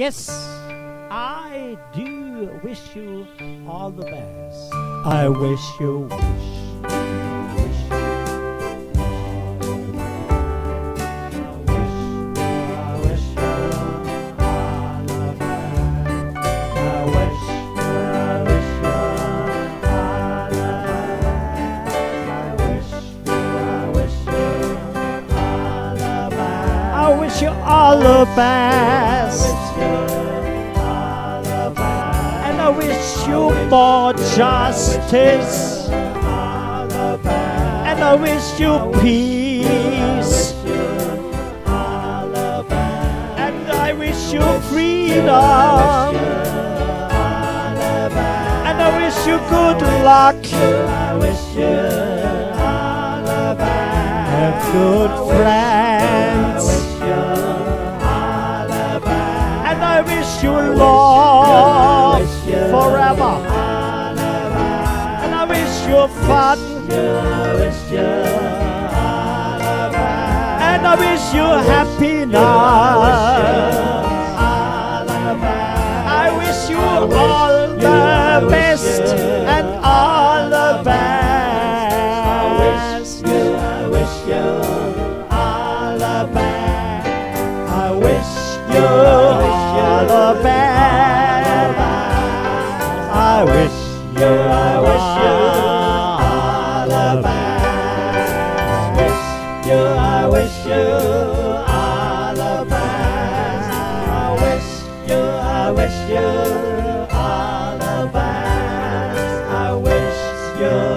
Yes, I do wish you all the best. I wish you wish. I wish you all the best. Wish you more justice. And I wish you peace. And I wish you freedom. And I wish you good luck. And good friends. And I wish you love And I wish you happy now. I wish you all the best and all the best. I wish you all the best. I wish you all the best. I wish I wish you all the best. I wish you, I wish you all the best. I wish you.